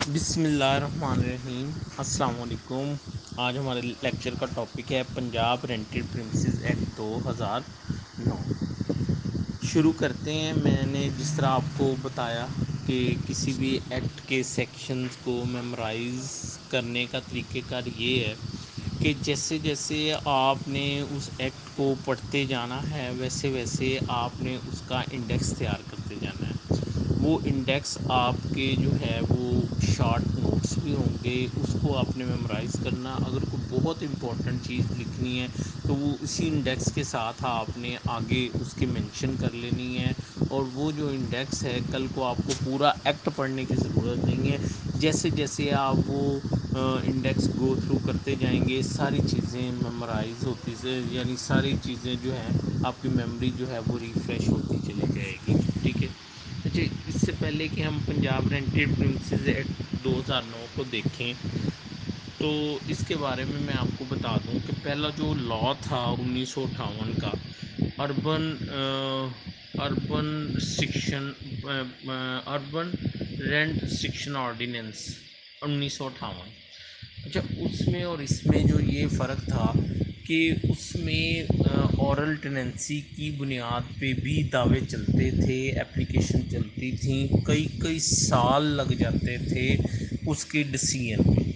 बिसमीम अस्सलाम आज हमारे लेक्चर का टॉपिक है पंजाब रेंटेड प्रिंसेस एक्ट 2009 शुरू करते हैं। मैंने जिस तरह आपको बताया कि किसी भी एक्ट के सेक्शंस को मेमोराइज करने का तरीक़ेकार ये है कि जैसे जैसे आपने उस एक्ट को पढ़ते जाना है वैसे वैसे आपने उसका इंडेक्स तैयार करते वो इंडेक्स आपके जो है वो शॉर्ट नोट्स भी होंगे, उसको आपने मेमोराइज़ करना। अगर कोई बहुत इंपॉर्टेंट चीज़ लिखनी है तो वो इसी इंडेक्स के साथ आपने आगे उसके मेंशन कर लेनी है। और वो जो इंडेक्स है, कल को आपको पूरा एक्ट पढ़ने की ज़रूरत नहीं है। जैसे जैसे आप वो इंडेक्स गो थ्रू करते जाएँगे, सारी चीज़ें मेमोराइज होती से यानी सारी चीज़ें जो हैं, आपकी मेमोरी जो है वो रिफ़्रेश होती चली जाएगी ठीक है अच्छा इससे पहले कि हम पंजाब रेंटेड प्रिंसेस एक्ट 2009 को देखें तो इसके बारे में मैं आपको बता दूँ कि पहला जो लॉ था उन्नीस सौ अठावन का अर्बन अर्बन शिक्षण अर्बन रेंट शिक्षण ऑर्डिनेंस उन्नीस सौ अठावन अच्छा उसमें और इसमें जो ये फ़र्क था कि उसमें औरल टेनेंसी की बुनियाद पे भी दावे चलते थे एप्लीकेशन चलती थी कई कई साल लग जाते थे उसके डिसीज़न में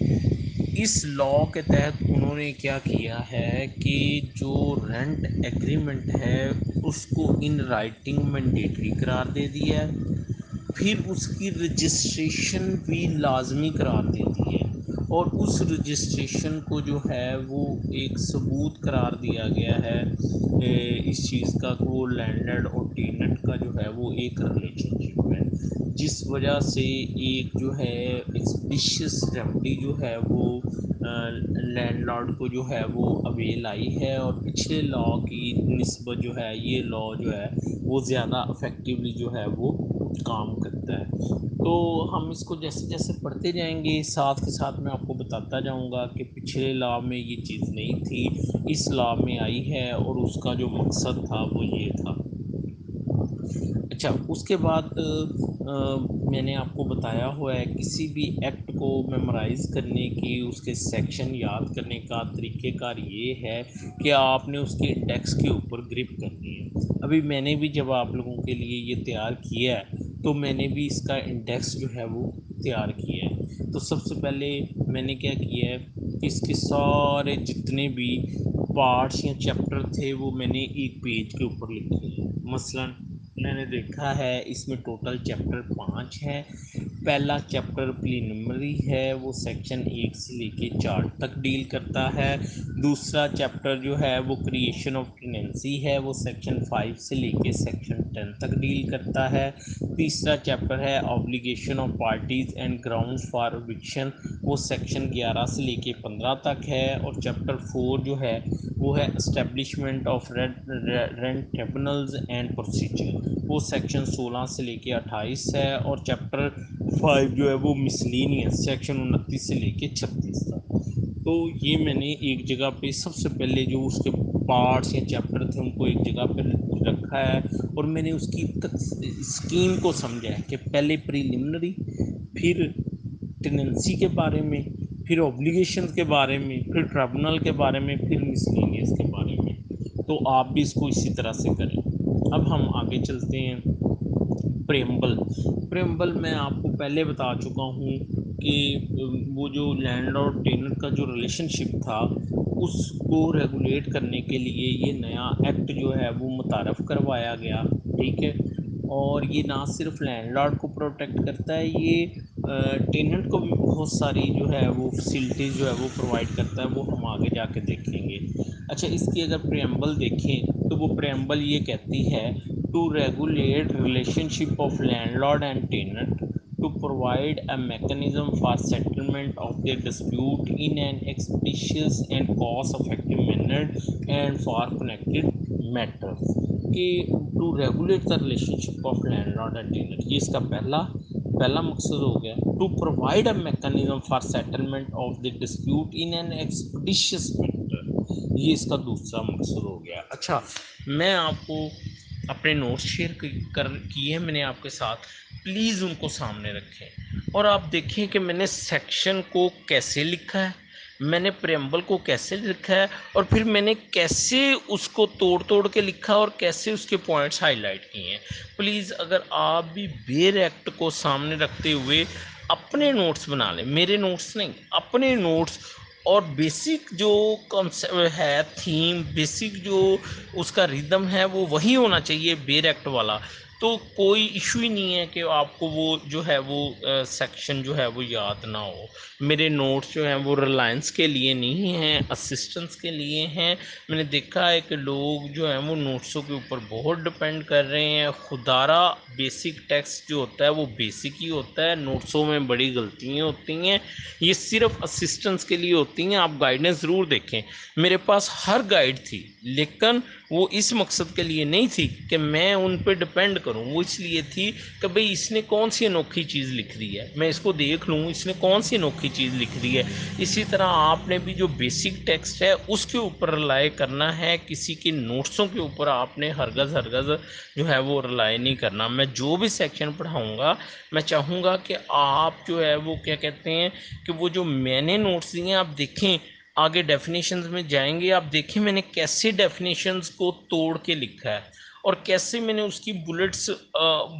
इस लॉ के तहत उन्होंने क्या किया है कि जो रेंट एग्रीमेंट है, उसको इन राइटिंग मैंडेटरी करार दे दिया है। फिर उसकी रजिस्ट्रेशन भी लाजमी करार दे दी और उस रजिस्ट्रेशन को जो है, वो एक सबूत करार दिया गया है। इस चीज़ का वो लैंडलैंड और टेनेंट का जो है, वो एक रिलेशनशिप है। जिस वजह से एक जो है एक्सपिशियस रेमडी जो है, वो लैंडलॉर्ड को जो है, वो अवेल आई है और पिछले लॉ की नस्बत जो है, ये लॉ जो है, वो ज़्यादा अफेक्टिवली जो है, वो काम करता है। तो हम इसको जैसे जैसे पढ़ते जाएँगे साथ के साथ मैं आपको बताता जाऊँगा कि पिछले लॉ में ये चीज़ नहीं थी इस लॉ में आई है और उसका जो मकसद था वो ये था। अच्छा उसके बाद आ, मैंने आपको बताया हुआ है किसी भी एक्ट को मेमोराइज़ करने की उसके सेक्शन याद करने का तरीक़ेकार ये है कि आपने उसके इंडेक्स के ऊपर ग्रिप करनी है। अभी मैंने भी जब आप लोगों के लिए ये तैयार किया है तो मैंने भी इसका इंडेक्स जो है वो तैयार किया है। तो सबसे पहले मैंने क्या किया है कि इसके सारे जितने भी पार्ट्स या चैप्टर थे वो मैंने एक पेज के ऊपर लिखे हैं। मसलन मैंने देखा है इसमें टोटल चैप्टर पाँच हैं। पहला चैप्टर प्रीलिमिनरी है, वो सेक्शन एक से लेके चार तक डील करता है। दूसरा चैप्टर जो है, वो क्रिएशन ऑफ़ टेनेंसी है, वो सेक्शन फाइव से लेके सेक्शन टेन तक डील करता है। तीसरा चैप्टर है obligation of parties and ground for eviction वो सेक्शन ग्यारह से लेके पंद्रह तक है। और चैप्टर फोर जो है वो है establishment of rent tribunals and procedure वो सेक्शन 16 से लेके 28 है और चैप्टर 5 जो है वो मिसलिनियस सेक्शन उनतीस से लेके 36 तक। तो ये मैंने एक जगह पे सबसे पहले जो उसके पार्ट्स या चैप्टर थे उनको एक जगह पे रखा है और मैंने उसकी स्कीम को समझा है कि पहले प्रीलिमिनरी फिर टेनेंसी के बारे में फिर ऑब्लिगेशन के बारे में, फिर ट्रिब्यूनल के बारे में, फिर मिसलिनियस के बारे में। तो आप भी इसको इसी तरह से करें। अब हम आगे चलते हैं। प्रेम्बल प्रेम्बल मैं आपको पहले बता चुका हूँ कि वो जो लैंड और टेनर का जो रिलेशनशिप था, उसको रेगुलेट करने के लिए ये नया एक्ट जो है, वो मुतारफ़ करवाया गया। ठीक है? और ये ना सिर्फ़ लैंडलॉर्ड को प्रोटेक्ट करता है, ये टेनेंट को भी बहुत सारी जो है वो फैसिलिटीज़ जो है वो प्रोवाइड करता है, वो हम आगे जाके देखेंगे। अच्छा इसकी अगर प्रेम्बल देखें तो वो प्रेम्बल ये कहती है to regulate relationship of land landlord and tenant to provide a mechanism for settlement of their dispute in an expeditious and cost effective manner and for connected matters. कि to regulate the relationship of landlord and tenant ये इसका पहला पहला मकसद हो गया to provide a mechanism for settlement of the dispute in an expeditious matter ये इसका दूसरा मकसद हो गया। अच्छा मैं आपको अपने नोट्स शेयर कर, किए हैं मैंने आपके साथ। प्लीज़ उनको सामने रखें। और आप देखें कि मैंने सेक्शन को कैसे लिखा है। मैंने प्रेम्बल को कैसे लिखा है और फिर मैंने कैसे उसको तोड़ तोड़ के लिखा और कैसे उसके पॉइंट्स हाईलाइट किए हैं। प्लीज़ अगर आप भी बेर एक्ट को सामने रखते हुए अपने नोट्स बना लें, मेरे नोट्स नहीं, अपने नोट्स और बेसिक जो कॉन्सेप्ट है थीम बेसिक जो उसका रिदम है, वो वही होना चाहिए बेर एक्ट वाला। तो कोई इशू ही नहीं है कि आपको वो जो है वो सेक्शन जो है वो याद ना हो। मेरे नोट्स जो हैं वो रिलायंस के लिए नहीं हैं असिस्टेंस के लिए हैं। मैंने देखा है कि लोग जो हैं वो नोट्सों के ऊपर बहुत डिपेंड कर रहे हैं। खुदारा बेसिक टेक्स्ट जो होता है वो बेसिक ही होता है। नोट्सों में बड़ी गलतियाँ होती हैं। ये सिर्फ़ असिस्टेंस के लिए होती हैं। आप गाइडेंस ज़रूर देखें। मेरे पास हर गाइड थी। लेकिन वो इस मकसद के लिए नहीं थी कि मैं उन पर डिपेंड करूँ। वो इसलिए थी कि भाई इसने कौन सी अनोखी चीज़ लिख दी है? मैं इसको देख लूँ, इसने कौन सी अनोखी चीज़ लिख दी है? इसी तरह आपने भी जो बेसिक टेक्स्ट है, उसके ऊपर रिलाई करना है, किसी के नोट्सों के ऊपर आपने हरगज़ हरगज़ जो है वो रिलाई नहीं करना। मैं जो भी सेक्शन पढ़ाऊँगा, मैं चाहूँगा कि आप जो है वो क्या कहते हैं कि वो जो मैंने नोट्स दिए आप देखें आगे डेफिनेशंस में जाएँगे, आप देखें मैंने कैसे डेफिनेशंस को तोड़ के लिखा है और कैसे मैंने उसकी बुलेट्स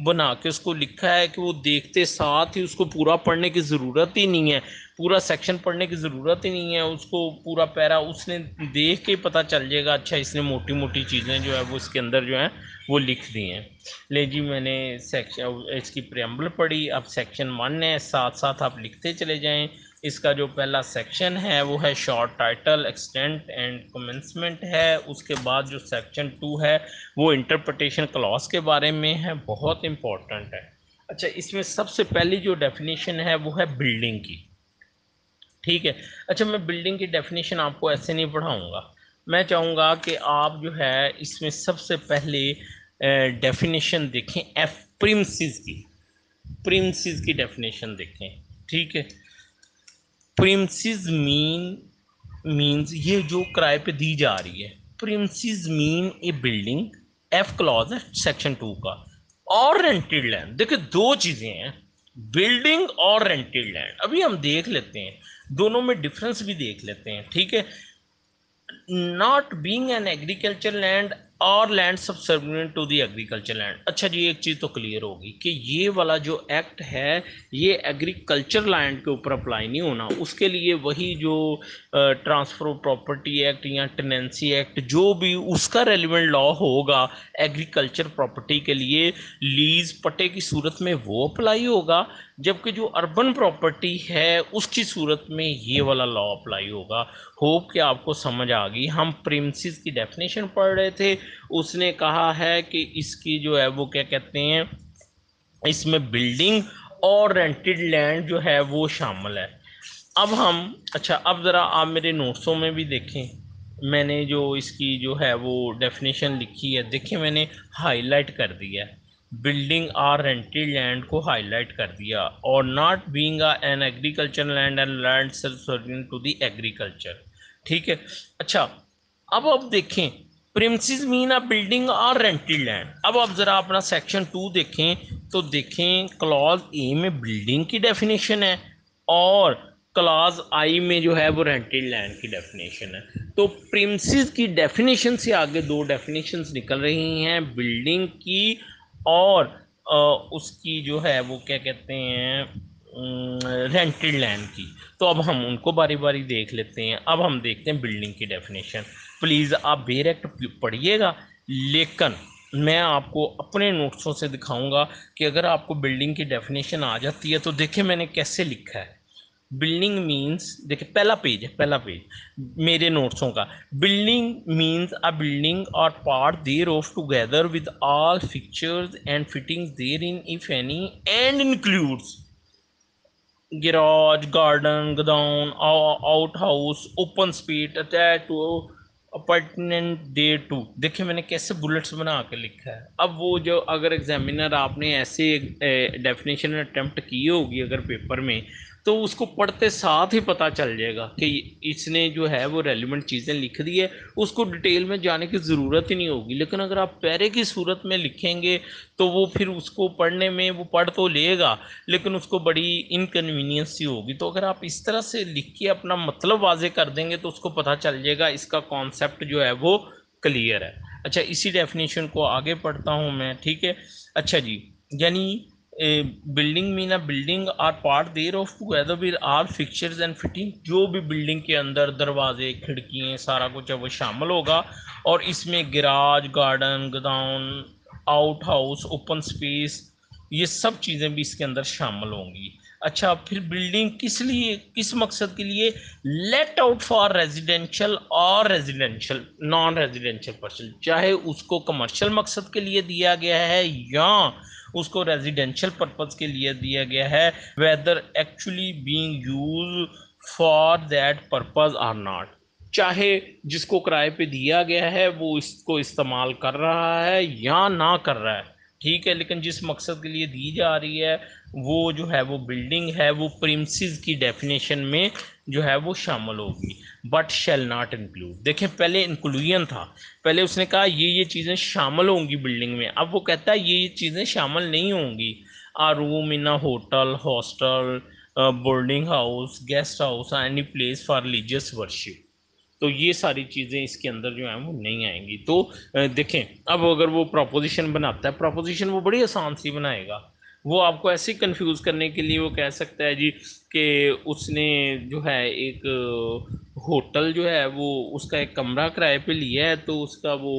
बना के उसको लिखा है कि वो देखते साथ ही उसको पूरा पढ़ने की ज़रूरत ही नहीं है, पूरा सेक्शन पढ़ने की ज़रूरत ही नहीं है, उसको पूरा पैरा उसने देख के पता चल जाएगा अच्छा इसने मोटी मोटी चीज़ें जो है वो इसके अंदर जो है वो लिख दी हैं। ले जी, मैंने सेक्शन इसकी प्रेम्बल पढ़ी, अब सेक्शन वन है साथ साथ आप लिखते चले जाएँ। इसका जो पहला सेक्शन है, वो है short title extent and commencement है। उसके बाद जो सेक्शन टू है, वो इंटरप्रटेशन क्लॉज के बारे में है। बहुत इम्पोर्टेंट है। अच्छा इसमें सबसे पहली जो डेफिनेशन है, वो है बिल्डिंग की। ठीक है? अच्छा मैं बिल्डिंग की डेफिनेशन आपको ऐसे नहीं पढ़ाऊँगा। मैं चाहूँगा कि आप जो है, इसमें सबसे पहले डेफिनेशन देखें। एफ़ प्रिंसिस की। प्रिंसिस की डेफिनेशन देखें। ठीक है? प्रिंसिस मीन मीन्स ये जो किराए पे दी जा रही है। Premises mean a building F clause है सेक्शन टू का। और रेंटेड लैंड देखिए दो चीज़ें हैं। बिल्डिंग और रेंटेड लैंड अभी हम देख लेते हैं। दोनों में डिफरेंस भी देख लेते हैं, ठीक है? Not being an agriculture land और land subservient to the agriculture land अच्छा जी, एक चीज़ तो क्लियर होगी कि ये वाला जो एक्ट है, ये एग्रीकल्चर लैंड के ऊपर अप्लाई नहीं होना। उसके लिए वही जो ट्रांसफ़र प्रॉपर्टी एक्ट या टेनेंसी एक्ट जो भी उसका रेलिवेंट लॉ होगा एग्रीकल्चर प्रॉपर्टी के लिए लीज पट्टे की सूरत में वो अप्लाई होगा। जबकि जो अर्बन प्रॉपर्टी है, उसकी सूरत में ये वाला लॉ अप्लाई होगा। होप कि आपको समझ आ गई। हम प्रिंसिस की डेफिनेशन पढ़ रहे थे। उसने कहा है कि इसकी जो है, वो क्या कहते हैं? इसमें बिल्डिंग और रेंटेड लैंड जो है, वो शामिल है। अब हम अच्छा अब ज़रा आप मेरे नोट्सों में भी देखें। मैंने जो इसकी जो है, वो डेफिनेशन लिखी है, देखिए मैंने हाईलाइट कर दिया है। बिल्डिंग आर रेंटेड लैंड को हाईलाइट कर दिया और not being an agriculture land and land to the agriculture ठीक है? अच्छा अब आप देखें premises mean a building or rented land अब आप ज़रा अपना सेक्शन टू देखें तो देखें क्लॉज ए में बिल्डिंग की डेफिनेशन है और क्लास आई में जो है वो रेंटेड लैंड की डेफिनेशन है. तो प्रिंसिस की डेफिनेशन से आगे दो डेफिनेशन निकल रही हैं बिल्डिंग की और उसकी जो है, वो क्या कहते हैं रेंटेड लैंड की। तो अब हम उनको बारी बारी देख लेते हैं। अब हम देखते हैं बिल्डिंग की डेफिनेशन प्लीज़ आप बेरेक्ट पढ़िएगा, लेकिन मैं आपको अपने नोट्सों से दिखाऊँगा कि अगर आपको बिल्डिंग की डेफिनेशन आ जाती है तो देखें मैंने कैसे लिखा है। बिल्डिंग मीन्स देखिए, पहला पेज है, पहला पेज मेरे नोट्सों का। बिल्डिंग मीन्स अ बिल्डिंग और part thereof together with all fixtures and fittings therein if any and includes garage garden godown outhouse open space attach to apartment day टू देखिए, मैंने कैसे बुलेट्स बना के लिखा है। अब वो जो अगर एग्जामिनर आपने ऐसे डेफिनेशन अटैम्प्ट की होगी अगर पेपर में तो उसको पढ़ते साथ ही पता चल जाएगा कि इसने जो है वो रेलिवेंट चीज़ें लिख दी है। उसको डिटेल में जाने की ज़रूरत ही नहीं होगी। लेकिन अगर आप पैरे की सूरत में लिखेंगे तो वो फिर उसको पढ़ने में, वो पढ़ तो लेगा, लेकिन उसको बड़ी इनकन्वीनियंस सी होगी। तो अगर आप इस तरह से लिख के अपना मतलब वाजे कर देंगे तो उसको पता चल जाएगा, इसका कॉन्सेप्ट जो है वो क्लियर है। अच्छा इसी डेफिनेशन को आगे पढ़ता हूँ मैं, ठीक है? अच्छा जी, यानी building mean a building or part thereof together with or fixtures and fitting जो भी बिल्डिंग के अंदर दरवाजे, खिड़कियाँ, सारा कुछ है वो शामिल होगा। और इसमें garage garden godown outhouse open space ये सब चीज़ें भी इसके अंदर शामिल होंगी। अच्छा फिर बिल्डिंग किस लिए, किस मकसद के लिए? लेट आउट फॉर रेजिडेंशियल और रेजिडेंशियल नॉन रेजिडेंशियल पर्सन चाहे उसको कमर्शियल मकसद के लिए दिया गया है या उसको रेजिडेंशियल पर्पज के लिए दिया गया है whether actually being use for that purpose or not चाहे जिसको किराए पे दिया गया है, वो इसको इस्तेमाल कर रहा है या ना कर रहा है, ठीक है? लेकिन जिस मकसद के लिए दी जा रही है, वो जो है, वो बिल्डिंग है, वो प्रिंसिस की डेफिनेशन में जो है वो शामिल होगी बट शेल नॉट इंक्लूड देखें, पहले इंक्लूजन था। पहले उसने कहा, ये ये चीज़ें शामिल होंगी बिल्डिंग में। अब वो कहता है, ये ये चीज़ें शामिल नहीं होंगी। A room in a hotel hostel boarding house guest house any place for religious worship तो ये सारी चीज़ें इसके अंदर जो है वो नहीं आएँगी। तो देखें, अब अगर वो प्रपोजिशन बनाता है प्रपोजिशन वो बड़ी आसान सी बनाएगा। वो आपको ऐसे कंफ्यूज करने के लिए वो कह सकता है जी कि उसने जो है एक होटल जो है वो उसका एक कमरा किराए पे लिया है तो उसका वो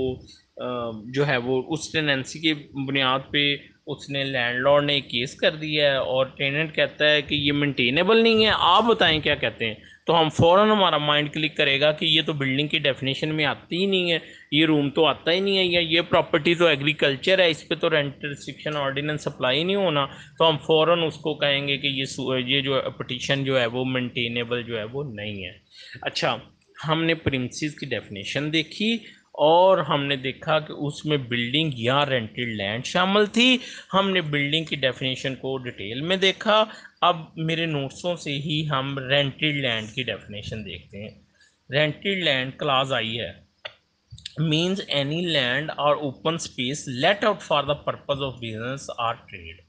जो है वो उस टेनेंसी के बुनियाद पे उसने लैंडलॉर्ड ने केस कर दिया है और टेनेंट कहता है कि ये मेंटेनेबल नहीं है। आप बताएँ क्या कहते हैं? तो हम फ़ौर हमारा माइंड क्लिक करेगा कि ये तो बिल्डिंग की डेफिनेशन में आती ही नहीं है, ये रूम तो आता ही नहीं है, या ये प्रॉपर्टी तो एग्रीकल्चर है, इस पर तो रेंट रिस्ट्रिक्शन ऑर्डिनेंस अप्लाई नहीं होना। तो हम फ़ौर उसको कहेंगे कि ये ये जो पटिशन जो है वो मेनटेनेबल जो है वो नहीं है। अच्छा हमने प्रिंसिस की डेफिनेशन देखी और हमने देखा कि उसमें बिल्डिंग या रेंटेड लैंड शामिल थी। हमने बिल्डिंग की डेफिनेशन को डिटेल में देखा। अब मेरे नोट्सों से ही हम रेंटेड लैंड की डेफिनेशन देखते हैं। रेंटेड लैंड क्लास आई है। मीन्स एनी लैंड और open space let out for the purpose of business or trade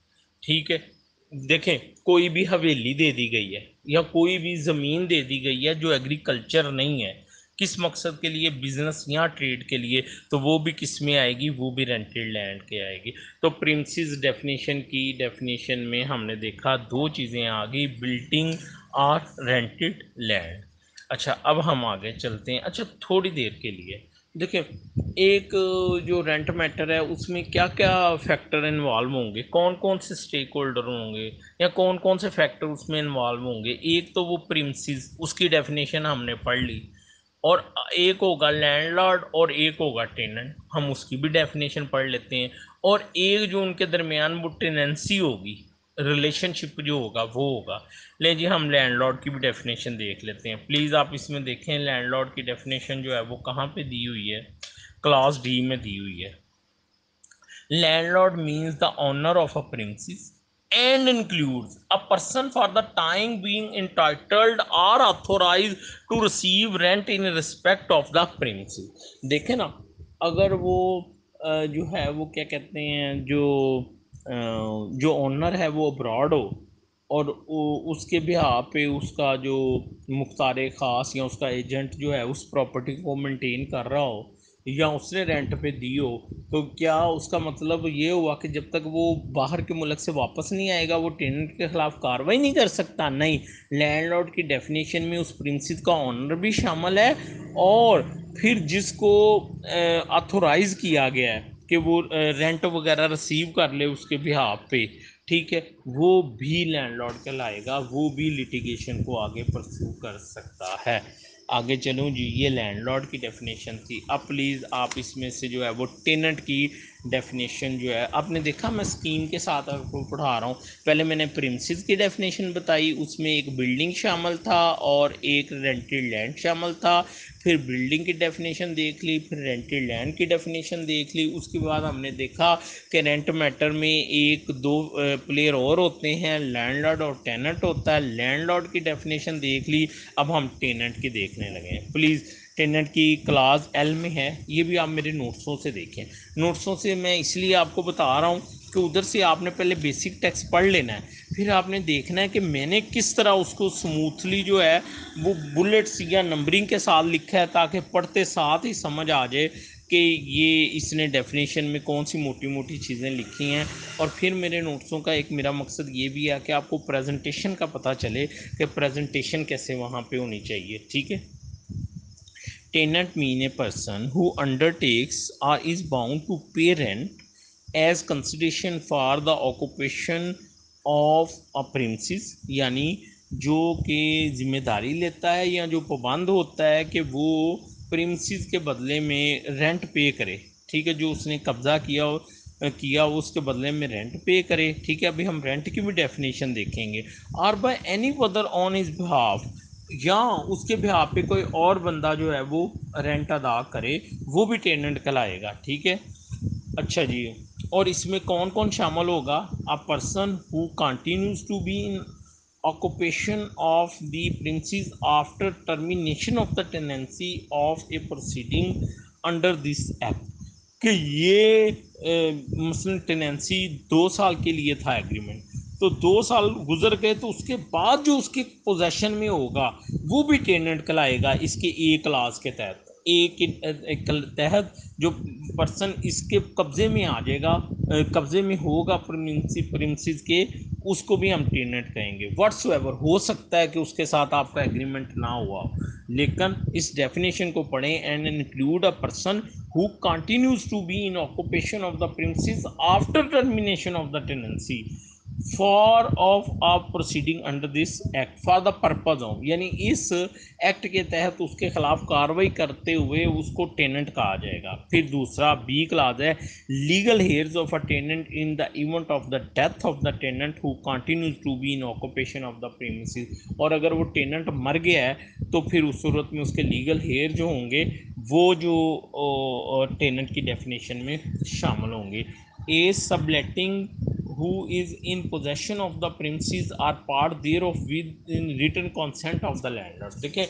ठीक है? देखें, कोई भी हवेली दे दी गई है या कोई भी ज़मीन दे दी गई है जो एग्रीकल्चर नहीं है किस मकसद के लिए? बिज़नेस या ट्रेड के लिए। तो वो भी किसमें आएगी? वो भी रेंटेड लैंड के आएगी। तो प्रिंसिस डेफिनेशन की डेफिनेशन में हमने देखा दो चीज़ें आ गई। बिल्डिंग और रेंटेड लैंड अच्छा अब हम आगे चलते हैं। अच्छा थोड़ी देर के लिए। देखिए, एक जो रेंट मैटर है, उसमें क्या क्या फैक्टर इन्वॉल्व होंगे? कौन कौन से स्टेक होल्डर होंगे? या कौन कौन से फैक्टर उसमें इन्वॉल्व होंगे? एक तो वो प्रिंसिस उसकी डेफिनेशन हमने पढ़ ली। और एक होगा लैंडलॉर्ड और एक होगा टेनेंट हम उसकी भी डेफिनेशन पढ़ लेते हैं। और एक जो उनके दरमियान वो टेनेंसी होगी रिलेशनशिप जो होगा, वो होगा। ले जी, हम लैंडलॉर्ड की भी डेफिनेशन देख लेते हैं। प्लीज़ आप इसमें देखें लैंडलॉर्ड की डेफिनेशन जो है वो कहाँ पे दी हुई है? क्लास डी में दी हुई है। Landlord means the owner of a premises and includes a person for the time being entitled or authorized to receive rent in respect of the premises देखें ना अगर वो जो है वो क्या कहते हैं जो जो ओनर है वो अब्रॉड हो और उसके बिहार पे उसका जो मुख्तार ख़ास या उसका एजेंट जो है उस प्रॉपर्टी को मेंटेन कर रहा हो या उसने रेंट पे दी हो तो क्या उसका मतलब ये हुआ कि जब तक वो बाहर के मुल्क से वापस नहीं आएगा, वो टेनेंट के ख़िलाफ़ कार्रवाई नहीं कर सकता? नहीं लैंडलॉर्ड की डेफिनेशन में उस प्रिंसिस का ऑनर भी शामिल है और फिर जिसको अथोराइज़ किया गया है कि वो रेंट वगैरह रिसीव कर ले उसके बिहार पे, ठीक है? वो भी लैंडलॉर्ड कहलाएगा, वो भी लिटिगेशन को आगे परस्यू कर सकता है। आगे चलूँ जी, ये लैंडलॉर्ड की डेफिनेशन थी। अब प्लीज़ आप इसमें से जो है वो टेनेंट की डेफिनेशन जो है। आपने देखा, मैं स्कीम के साथ आपको पढ़ा रहा हूँ। पहले मैंने प्रिंसिस की डेफिनेशन बताई, उसमें एक बिल्डिंग शामिल था और एक रेंटेड लैंड शामिल था। फिर बिल्डिंग की डेफिनेशन देख ली, फिर रेंटेड लैंड की डेफिनेशन देख ली। उसके बाद हमने देखा कि रेंट मैटर में एक, दो प्लेयर और होते हैं। लैंडलॉर्ड और टेनेंट होता है। लैंडलॉर्ड की डेफिनेशन देख ली। अब हम टेनेंट की देखने लगे हैं। प्लीज़ टेनेंट की क्लास एल में है, ये भी आप मेरे नोट्सों से देखें। नोट्सों से मैं इसलिए आपको बता रहा हूँ कि उधर से आपने पहले बेसिक टेक्स्ट पढ़ लेना है, फिर आपने देखना है कि मैंने किस तरह उसको स्मूथली जो है, वो बुलेट्स या नंबरिंग के साथ लिखा है ताकि पढ़ते साथ ही समझ आ जाए कि ये इसने डेफिनेशन में कौन सी मोटी मोटी चीज़ें लिखी हैं। और फिर मेरे नोट्सों का एक मेरा मकसद ये भी है कि आपको प्रेजेंटेशन का पता चले कि प्रेजेंटेशन कैसे वहाँ पे होनी चाहिए, ठीक है? Tenant mean a person who undertakes or is bound to pay rent as consideration for the occupation of a premises, यानी जो कि ज़िम्मेदारी लेता है या जो पाबंद होता है कि वो प्रिमसिस के बदले में रेंट पे करे। ठीक है, जो उसने कब्ज़ा किया किया उसके बदले में रेंट पे करे। ठीक है, अभी हम रेंट की भी डेफिनेशन देखेंगे। और by any other on is behalf या उसके बिहार पे कोई और बंदा जो है वो रेंट अदा करे, वो भी टेनेंट कहलाएगा, ठीक है? अच्छा जी, और इसमें कौन कौन शामिल होगा? A person who continues to be in occupation of the premises after termination of the tenancy of a proceeding under this act कि ये मसलन टेनेंसी दो साल के लिए था एग्रीमेंट तो दो साल गुजर गए तो उसके बाद जो उसके पोजेशन में होगा, वो भी टेनेंट कहलाएगा इसके ए क्लास के तहत। ए के तहत जो पर्सन इसके कब्ज़े में आ जाएगा कब्ज़े में होगा प्रिंसिस के, उसको भी हम टेनेंट कहेंगे। वट्स एवर हो सकता है कि उसके साथ आपका एग्रीमेंट ना हुआ लेकिन इस डेफिनेशन को पढ़ें and include a person who continues to be in occupation of the premises after termination of the tenancy for of a proceeding under this act for the purpose of यानी इस act के तहत उसके खिलाफ कार्रवाई करते हुए उसको टेनेंट कहा जाएगा। फिर दूसरा बी क्लाज है legal heirs of a tenant in the event of the death of the tenant who continues to be in occupation of the premise और अगर वो टेनेंट मर गया है तो फिर उस सूरत में उसके लीगल हेयर जो होंगे, वो जो टेनेंट की डेफिनेशन में शामिल होंगे। A subletting who is in possession of the premises are part thereof with in written consent of the landlord देखिए